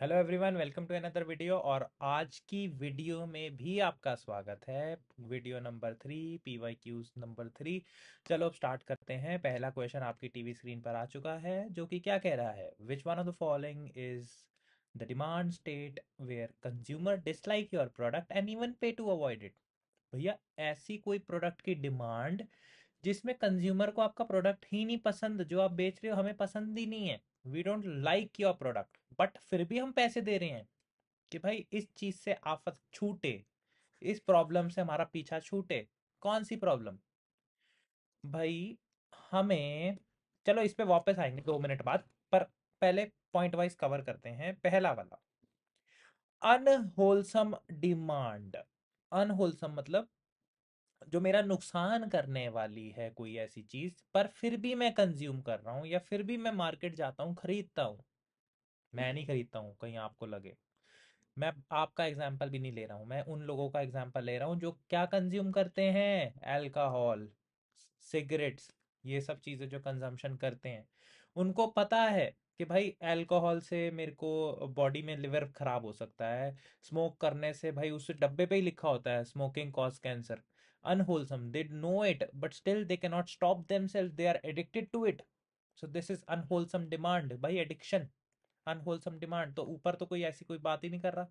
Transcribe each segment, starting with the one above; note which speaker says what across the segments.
Speaker 1: Hello everyone, welcome to another video. और आज की वीडियो में भी आपका स्वागत है। Video number three P Y Qs number three. चलो अब स्टार्ट करते हैं। पहला क्वेश्चन आपकी टीवी स्क्रीन पर आ चुका है, जो कि क्या कह रहा है? Which one of the following is the demand state where consumer dislike your product and even pay to avoid it भैया, ऐसी कोई प्रोडक्ट की डिमांड जिसमें कंज्यूमर को आपका प्रोडक्ट ही नहीं पसंद, जो आप बेच रहे हो, हमें पसंद ही नहीं है। We don't like your product but फिर भी हम पैसे दे रहे हैं कि भाई इस चीज़ से आफत छूटे, इस प्रॉब्लम से हमारा पीछा छूटे, कौन सी प्रॉब्लम? भाई हमें, चलो इस पे वापस आएँगे दो मिनट बाद, पर पहले पॉइंट वाइज कवर करते हैं पहला वाला। Unwholesome demand. अनहोलसम मतलब जो मेरा नुकसान करने वाली है कोई ऐसी चीज़, पर फिर भी मैं कंज्यूम कर रहा हूँ या फिर भी मैं मार्केट जाता हूँ, खरीदता हूँ मैं नहीं खरीदता हूँ, कहीं आपको लगे। मैं आपका एग्ज़ाम्पल भी नहीं ले रहा हूँ, मैं उन लोगों का एग्ज़ाम्पल ले रहा हूँ जो क्या कंज्यूम करते हैं? अल्कोहल सिगरेट्स ये सब चीज़ें जो कंजम्पशन करते हैं। उनको पता है कि भाई अल्कोहल से मेरे को बॉडी में लिवर खराब हो सकता है। स्मोक करने से भाई उस डब्बे पे ही लिखा होता है smoking cause cancer unwholesome, they know it, but still they cannot stop themselves, they are addicted to it so this is unwholesome demand by addiction unwholesome demand तो ऊपर तो कोई ऐसी कोई बात ही नहीं कर रहा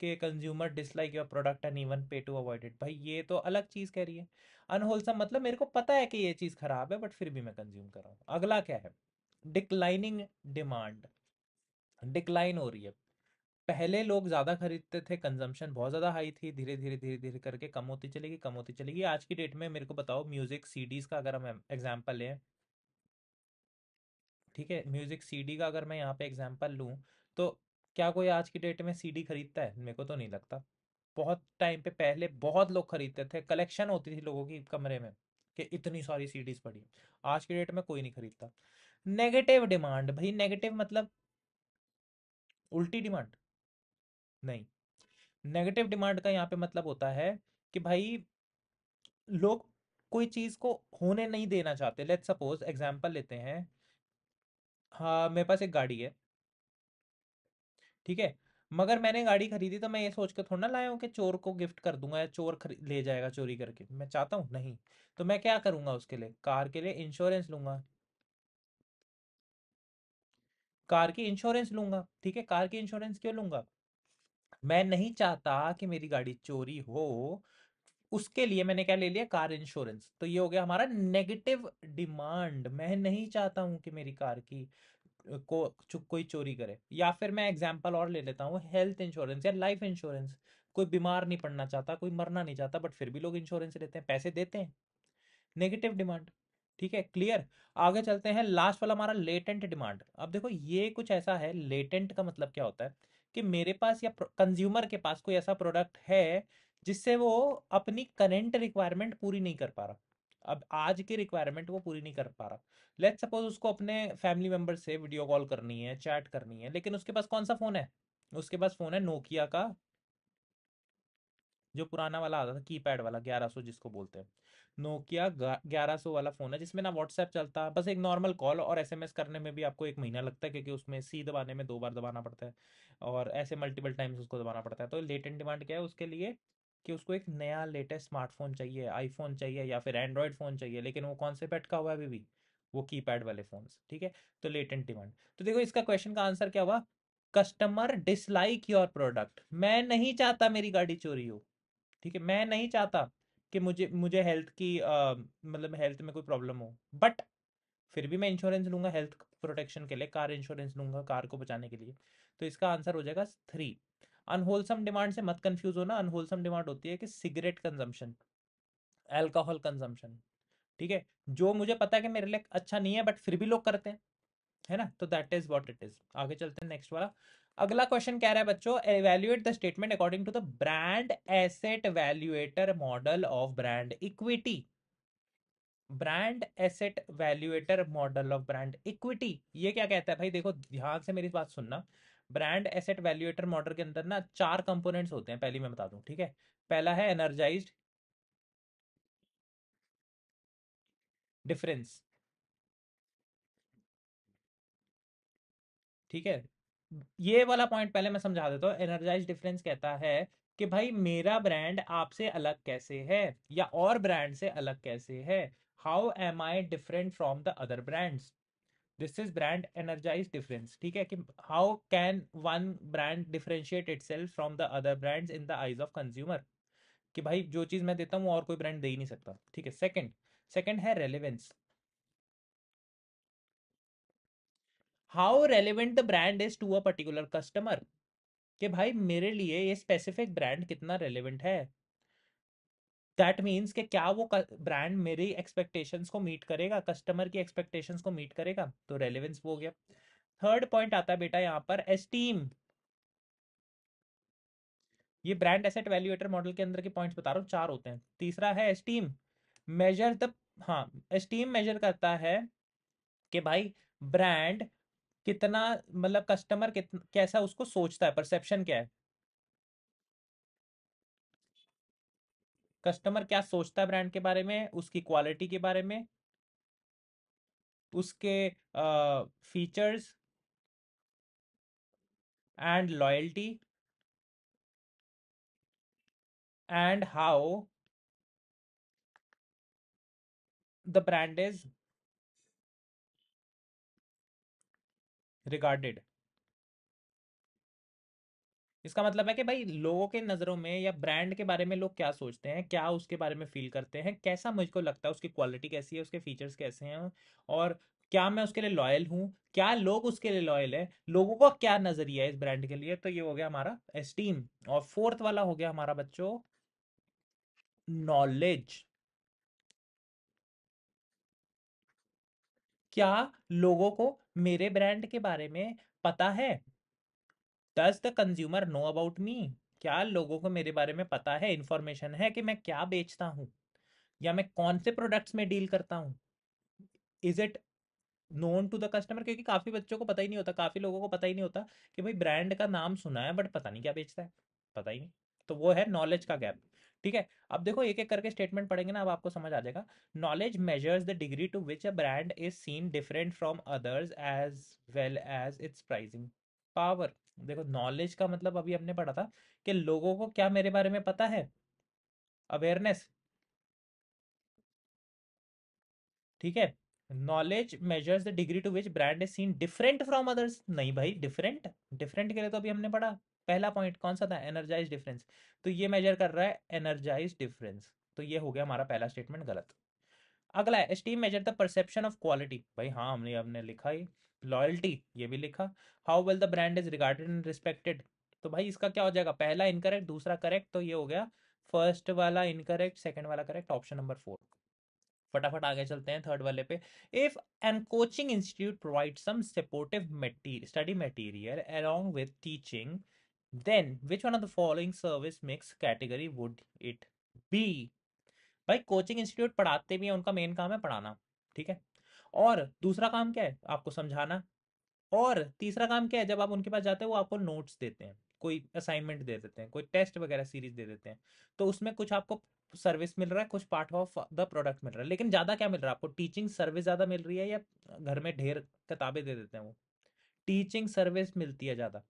Speaker 1: कि consumer dislike your product and even pay to avoid it भाई, ये तो अलग चीज़ कह रही है। अनहोलसम मतलब मेरे को पता है कि ये चीज़ खराब है बट फिर भी मैं कंज्यूम कर रहा हूँ। अगला क्या है? डिक्लाइनिंग डिमांड डिक्लाइन हो रही है। पहले लोग ज़्यादा खरीदते थे कंजम्पशन बहुत ज़्यादा हाई थी। धीरे धीरे धीरे धीरे करके कम होती चलेगी, कम होती चलेगी। आज की डेट में मेरे को बताओ म्यूज़िक सीडीज़ का अगर हम एग्जांपल लें ठीक है, म्यूज़िक सीडी का अगर मैं यहाँ पे एग्जांपल लूँ तो क्या कोई आज की डेट में सीडी खरीदता है? मेरे को तो नहीं लगता। बहुत टाइम पे पहले बहुत लोग खरीदते थे, कलेक्शन होती थी लोगों की कमरे में, कि इतनी सारी सीडीज पड़ी आज की डेट में कोई नहीं खरीदता। नेगेटिव डिमांड, भाई नेगेटिव मतलब उल्टी डिमांड। नहीं। नेगेटिव डिमांड का यहाँ पे मतलब होता है कि भाई लोग कोई चीज़ को होने नहीं देना चाहते। लेट्स सपोज़ एग्जांपल लेते हैं। हाँ मेरे पास एक गाड़ी है। ठीक है? मगर मैंने गाड़ी खरीदी तो मैं ये सोच के थोड़ा ना लाया हूँ कि चोर को गिफ्ट कर दूँगा या चोर खरी- ले जाएगा चोरी करके। मैं चाहता हूँ नहीं तो मैं क्या करूँगा उसके लिए? कार के लिए इंश्योरेंस लूँगा। कार की इंश्योरेंस लूँगा। ठीक है? कार की इंश्योरेंस क्यों लूँगा? मैं नहीं चाहता कि मेरी गाड़ी चोरी हो उसके लिए मैंने क्या ले लिया? कार इंश्योरेंस तो ये हो गया हमारा नेगेटिव डिमांड मैं नहीं चाहता हूँ कि मेरी कार की को कोई चोरी करे। या फिर मैं एग्जांपल और ले लेता हूँ हेल्थ इंश्योरेंस या लाइफ इंश्योरेंस कोई बीमार नहीं पड़ना चाहता, कोई मरना नहीं चाहता बट फिर भी लोग इंश्योरेंस लेते हैं, पैसे देते हैं। नेगेटिव डिमांड ठीक है? क्लियर आगे चलते हैं। लास्ट वाला हमारा लेटेंट डिमांड अब देखो, ये कुछ ऐसा है लेटेंट का मतलब क्या होता है? कि मेरे पास या कंज्यूमर के पास कोई ऐसा प्रोडक्ट है जिससे वो अपनी करेंट रिक्वायरमेंट पूरी नहीं कर पा रहा। अब आज की रिक्वायरमेंट वो पूरी नहीं कर पा रहा। लेट सपोज़ उसको अपने फैमिली मेंबर से वीडियो कॉल करनी है चैट करनी है, लेकिन उसके पास कौन सा फ़ोन है? उसके पास फ़ोन है नोकिया का जो पुराना वाला आता था कीपैड वाला 1100 जिसको बोलते हैं। नोकिया 1100 वाला फ़ोन है, जिसमें ना व्हाट्सएप चलता है बस एक नॉर्मल कॉल और एसएमएस करने में भी आपको एक महीना लगता है, क्योंकि उसमें सी दबाने में दो बार दबाना पड़ता है और ऐसे मल्टीपल टाइम्स उसको दबाना पड़ता है। तो लेट लेटेंट डिमांड क्या है? उसके लिए कि उसको एक नया लेटेस्ट स्मार्टफ़ोन चाहिए आईफोन चाहिए या फिर एंड्रॉयड फ़ोन चाहिए, लेकिन वो कौन से बैठ हुआ है अभी भी? वो कीपैड वाले फोन्स ठीक है? तो लेटेंट डिमांड तो देखो इसका क्वेश्चन का आंसर क्या हुआ? कस्टमर डिसलाइक योर प्रोडक्ट मैं नहीं चाहता मेरी गाड़ी चोरी हो, ठीक है? मैं नहीं चाहता कि मुझे मुझे हेल्थ की मतलब हेल्थ में कोई प्रॉब्लम हो बट फिर भी मैं इंश्योरेंस लूँगा हेल्थ प्रोटेक्शन के लिए कार इंश्योरेंस लूँगा कार को बचाने के लिए। तो इसका आंसर हो जाएगा थ्री अनहोलसम डिमांड से मत कंफ्यूज होना। अनहोलसम डिमांड होती है कि सिगरेट कंजम्पशन एल्कोहल कंजम्पशन, ठीक है? जो मुझे पता है कि मेरे लिए अच्छा नहीं है, बट फिर भी लोग करते हैं, है ना? तो that is what it is आगे चलते हैं नेक्स्ट वाला। अगला क्वेश्चन कह रहा है बच्चों? Evaluate the statement according to the brand asset valuator model of brand equity brand asset valuator model of brand equity ये क्या कहता है? भाई देखो, ध्यान से मेरी बात सुनना। ब्रांड एसेट वैल्यूएटर मॉडल के अंदर ना चार कंपोनेंट्स होते हैं, पहली मैं बता दूँ, ठीक है? पहला है एनर्जाइज डिफरेंस ठीक है? ये वाला पॉइंट पहले मैं समझा देता हूँ एनर्जाइज डिफरेंस कहता है कि भाई मेरा ब्रांड आपसे अलग कैसे है या और ब्रांड से अलग कैसे है? How am I different from the other brands this is brand energize difference ठीक है? कि how can one brand differentiate it from the other brands in the eyes of consumer कि भाई, जो चीज़ मैं देता हूँ और कोई ब्रांड दे ही नहीं सकता, ठीक है? सेकंड सेकंड है relevance how relevant the brand is to a particular customer कि भाई, मेरे लिए ये स्पेसिफिक ब्रांड कितना रेलिवेंट है? दैट मीन्स कि क्या वो ब्रांड मेरी एक्सपेक्टेशंस को मीट करेगा कस्टमर की एक्सपेक्टेशंस को मीट करेगा? तो रेलिवेंस वो हो गया। थर्ड पॉइंट आता है बेटा यहाँ पर एस्टीम ये ब्रांड एसेट वैल्यूएटर मॉडल के अंदर के पॉइंट्स बता रहा हूँ, चार होते हैं। तीसरा है एस्टीम मेजर द हाँ एस्टीम मेजर करता है कि भाई ब्रांड कितना मतलब कस्टमर कितना कैसा उसको सोचता है परसेप्शन क्या है? कस्टमर क्या सोचता है ब्रांड के बारे में, उसकी क्वालिटी के बारे में, उसके features and loyalty and how the brand is regarded. इसका मतलब है कि भाई लोगों के नज़रों में या ब्रांड के बारे में लोग क्या सोचते हैं, क्या उसके बारे में फील करते हैं, कैसा मुझको लगता है, उसकी क्वालिटी कैसी है, उसके फीचर्स कैसे हैं और क्या मैं उसके लिए लॉयल हूँ, क्या लोग उसके लिए लॉयल है, लोगों का क्या नज़रिया है इस ब्रांड के लिए? तो ये हो गया हमारा एस्टीम और फोर्थ वाला हो गया हमारा बच्चों नॉलेज। क्या लोगों को मेरे ब्रांड के बारे में पता है? Does the consumer know about me क्या लोगों को मेरे बारे में पता है? इंफॉर्मेशन है कि मैं क्या बेचता हूँ? या मैं कौन से प्रोडक्ट्स में डील करता हूँ? Is it known to the customer क्योंकि काफ़ी बच्चों को पता ही नहीं होता, काफ़ी लोगों को पता ही नहीं होता कि भाई ब्रांड का नाम सुना है बट पता नहीं क्या बेचता है। पता ही नहीं। तो वो है नॉलेज का गैप ठीक है? अब देखो एक एक करके स्टेटमेंट पढ़ेंगे ना, अब आपको समझ आ जाएगा। Knowledge measures the degree to which a brand is seen different from others as well as its pricing power देखो नॉलेज का मतलब अभी हमने पढ़ा था कि लोगों को क्या मेरे बारे में पता है? अवेयरनेस ठीक है? Knowledge measures the degree to which brand is seen different from others नहीं भाई डिफरेंट डिफरेंट के लिए तो अभी हमने पढ़ा। पहला पॉइंट कौन सा था? एनर्जाइज डिफरेंस तो ये मेजर कर रहा है एनर्जाइज डिफरेंस तो ये हो गया हमारा पहला स्टेटमेंट गलत। अगला है esteem measure the perception of quality भाई हाँ हमने हमने लिखा ही लॉयल्टी ये भी लिखा। How well the brand is regarded and respected तो भाई इसका क्या हो जाएगा? पहला इनकरेक्ट दूसरा करेक्ट तो ये हो गया फ़र्स्ट वाला इनकरेक्ट सेकंड वाला करेक्ट ऑप्शन नंबर फोर फटाफट आगे चलते हैं थर्ड वाले पे। If an coaching institute provide some supportive study material along with teaching then which one of the following service mix category would it be भाई coaching institute पढ़ाते भी हैं, उनका मेन काम है पढ़ाना, ठीक है? और दूसरा काम क्या है? आपको समझाना। और तीसरा काम क्या है? जब आप उनके पास जाते हैं, वो आपको नोट्स देते हैं, कोई असाइनमेंट दे देते हैं, कोई टेस्ट वगैरह सीरीज़ दे देते हैं तो उसमें कुछ आपको सर्विस मिल रहा है, कुछ पार्ट ऑफ़ द प्रोडक्ट मिल रहा है। लेकिन ज़्यादा क्या मिल रहा है आपको? टीचिंग सर्विस ज़्यादा मिल रही है या घर में ढेर किताबें दे देते हैं वो? टीचिंग सर्विस मिलती है ज़्यादा,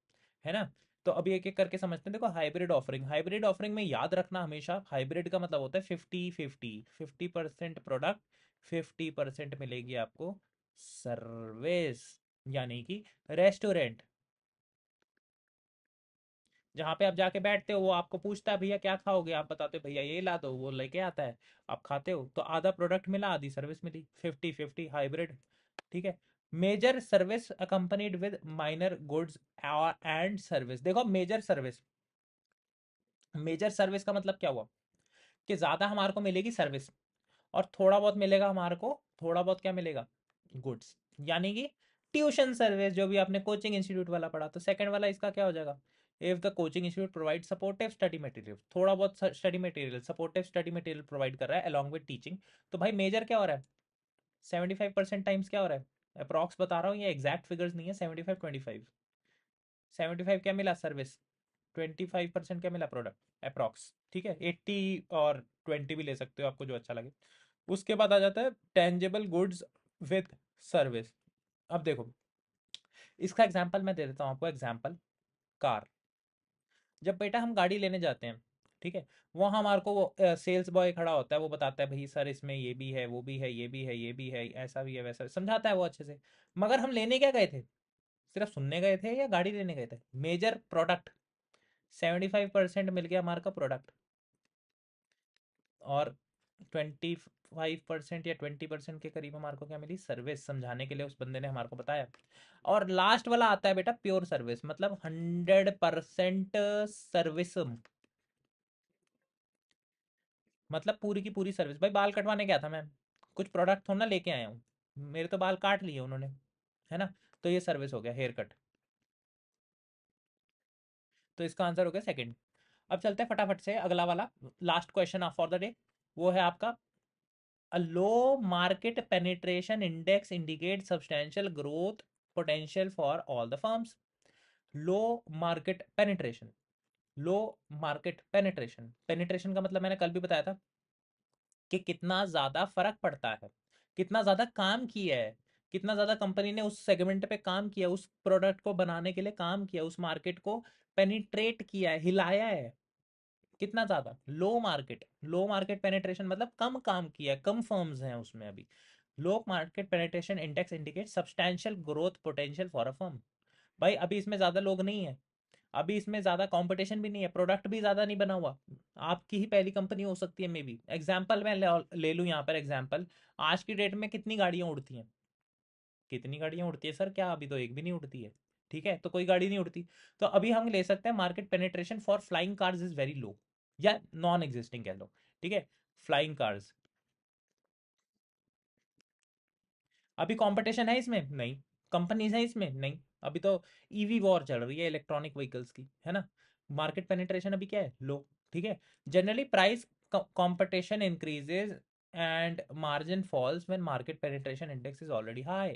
Speaker 1: है ना? तो अभी एक एक करके समझते हैं, देखो हाइब्रिड ऑफरिंग हाइब्रिड ऑफरिंग में याद रखना हमेशा हाइब्रिड का मतलब होता है fifty fifty fifty percent product fifty percent मिलेगी आपको सर्विस यानी कि रेस्टोरेंट जहाँ पे आप जाके बैठते हो, वो आपको पूछता है, भैया, क्या खाओगे? आप बताते हो, भैया, ये ला दो, वो लेके आता है। आप खाते हो तो आधा प्रोडक्ट मिला, आधी सर्विस मिली फिफ्टी फिफ्टी हाइब्रिड ठीक है? Major service accompanied with minor goods and service देखो मेजर सर्विस मेजर सर्विस का मतलब क्या हुआ? कि ज़्यादा हमारे को मिलेगी सर्विस और थोड़ा बहुत मिलेगा हमारे को, थोड़ा बहुत क्या मिलेगा? गुड्स यानी कि ट्यूशन सर्विस जो भी आपने कोचिंग इंस्टीट्यूट वाला पढ़ा तो सेकंड वाला इसका क्या हो जाएगा? If the coaching institute provide supportive study material थोड़ा बहुत study material supportive study material provide कर रहा है अलॉन्ग विद टीचिंग तो भाई मेजर क्या हो रहा है? सेवेंटी फाइव परसेंट टाइम्स क्या हो रहा है? अप्रॉक्स बता रहा हूँ, ये एग्जैक्ट फिगर्स नहीं है seventy five twenty five seventy five क्या मिला सर्विस ट्वेंटी फाइव परसेंट क्या मिला प्रोडक्ट अप्रॉक्स ठीक है? एट्टी और ट्वेंटी भी ले सकते हो आपको जो अच्छा लगे। उसके बाद आ जाता है टेंजेबल गुड्स विथ सर्विस अब देखो, इसका एग्ज़ाम्पल मैं दे देता हूँ आपको एग्ज़ाम्पल कार जब बेटा हम गाड़ी लेने जाते हैं ठीक है? वहाँ हमारे को वो सेल्स बॉय खड़ा होता है, वो बताता है, भाई सर, इसमें ये भी है, वो भी है, ये भी है, ये भी है, ऐसा भी है, वैसा भी समझाता है वो अच्छे से। मगर हम लेने क्या गए थे? सिर्फ़ सुनने गए थे या गाड़ी लेने गए थे? Major product seventy five percent मिल गया हमारे का प्रोडक्ट और ट्वेंटी फाइव परसेंट या ट्वेंटी परसेंट के करीब हमारे को क्या मिली? सर्विस समझाने के लिए उस बंदे ने हमारे को बताया। और लास्ट वाला आता है बेटा प्योर सर्विस मतलब हंड्रेड परसेंट सर्विस मतलब पूरी की पूरी सर्विस। भाई, बाल कटवाने गया था मैं? कुछ प्रोडक्ट थोड़ा ना लेके आया हूँ। मेरे तो बाल काट लिए उन्होंने, है ना? तो ये सर्विस हो गया, हेयर कट। तो इसका आंसर हो गया सेकंड। अब चलते हैं फटाफट से अगला वाला, last question of for the day. वो है आपका, a low market penetration index indicate substantial growth potential for all the firms. Low market penetration. Low market penetration. Penetration का मतलब मैंने कल भी बताया था कि कितना ज़्यादा फ़र्क पड़ता है, कितना ज़्यादा काम किया है, कितना ज़्यादा कंपनी ने उस सेगमेंट पे काम किया, उस प्रोडक्ट को बनाने के लिए काम किया, उस मार्केट को पेनिट्रेट किया है, हिलाया है। कितना ज़्यादा? Low market. Low market penetration मतलब कम काम किया कम फर्म्स हैं उसमें अभी। Low market penetration index indicate substantial growth potential for a firm. भाई अभी इसमें ज़्यादा लोग नहीं है। अभी इसमें ज़्यादा कंपटीशन भी नहीं है प्रोडक्ट भी ज़्यादा नहीं बना हुआ। आपकी ही पहली कंपनी हो सकती है मे बी एग्ज़ाम्पल मैं ले, लूँ यहाँ पर एग्ज़ाम्पल आज की डेट में कितनी गाड़ियाँ उड़ती हैं? कितनी गाड़ियाँ उड़ती है, सर? क्या अभी तो एक भी नहीं उड़ती है, ठीक है? तो कोई गाड़ी नहीं उड़ती। तो अभी हम ले सकते हैं market penetration for flying cars is very low या नॉन एग्जिस्टिंग कह लो, ठीक है? फ्लाइंग कार्स अभी कंपटीशन है इसमें? नहीं। कंपनीज़ है इसमें? नहीं। अभी तो ईवी वॉर चल रही है इलेक्ट्रॉनिक व्हीकल्स की, है ना? मार्केट पेनिट्रेशन अभी क्या है? लो, ठीक है? Generally price competition increases and margin falls when market penetration index is already high.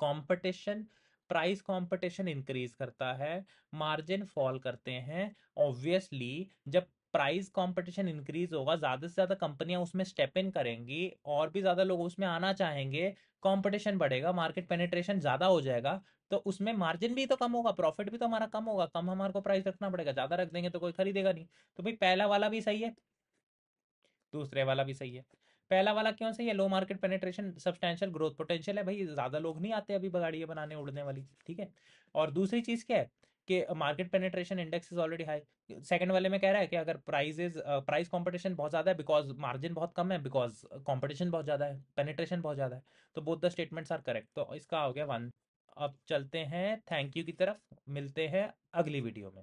Speaker 1: Competition, price competition increase करता है, मार्जिन फॉल करते हैं, ऑब्वियसली जब प्राइस कंपटीशन इंक्रीज होगा, ज़्यादा से ज़्यादा कंपनियाँ उसमें स्टेप इन करेंगी और भी ज़्यादा लोग उसमें आना चाहेंगे कंपटीशन बढ़ेगा मार्केट पेनिट्रेशन ज़्यादा हो जाएगा तो उसमें मार्जिन भी तो कम होगा प्रॉफिट भी तो हमारा कम होगा, कम हमारे को प्राइस रखना पड़ेगा, ज़्यादा रख देंगे तो कोई खरीदेगा नहीं। तो भाई पहला वाला भी सही है, दूसरे वाला भी सही है। पहला वाला क्यों सही है? Low market penetration substantial growth potential है भाई, ज़्यादा लोग नहीं आते अभी गाड़ियाँ बनाने, उड़ने वाली, ठीक है? और दूसरी चीज़ क्या है? कि market penetration index is already high second वाले में कह रहा है कि अगर प्राइजेज प्राइस कॉम्पिटिशन बहुत ज़्यादा है बिकॉज़ मार्जिन बहुत कम है बिकॉज़ कॉम्पिटिशन बहुत ज़्यादा है पेनेट्रेशन बहुत ज़्यादा है तो both the statements are correct तो इसका हो गया वन अब चलते हैं थैंक यू की तरफ़, मिलते हैं अगली वीडियो में.